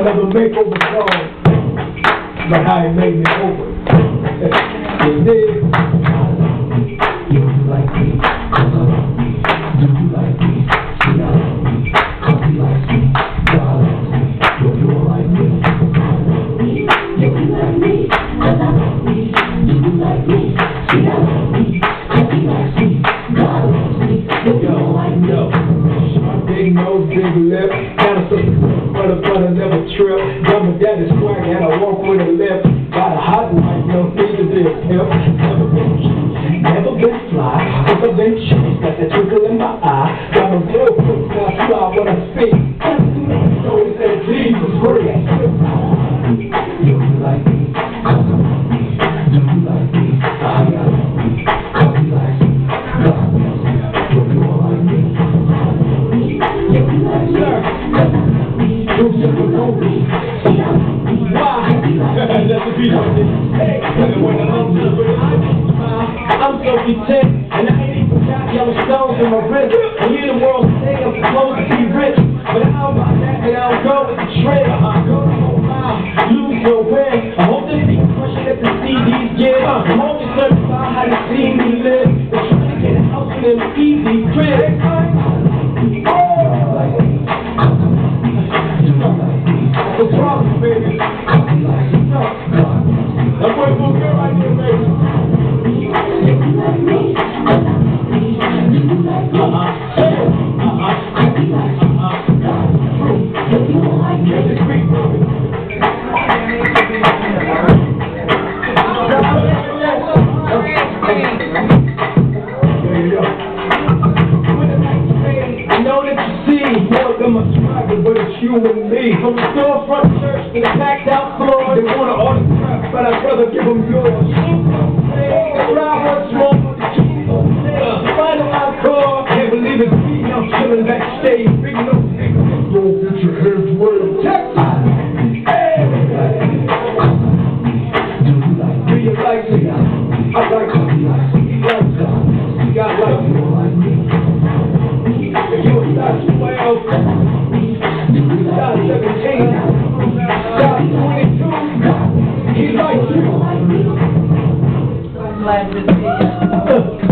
another makeover song, but how it made me over. You? But a butter never trip. Mama, daddy swag, had a walk with a lip. Got a hot wife, no need to be a pimp. Never been cute, never been fly, never been chased. Got that twinkle in my eye. Got a real quick, now that's why I speak. So he said, Jesus. Do I'm so content, and I ain't even got yellow stones in my wrist. And you the world say I'm supposed to be rich, but I don't buy that, and I don't go with the trend. I go the whole mile, lose or win. I hope this be pushing at the CDs give. I'm only certified how to see me live. They're trying to get a house in an easy crib. The problem, baby. You and me. From the storefront church to the packed out floor, they want an autograph, but I'd rather give them yours. Crowd wants more, but the key Final encore, can't believe it's me, I'm chilling backstage, big. Don't get your hands wet. Texas, hey, do you like me? I like me. He likes me. You got like me. glad to see you.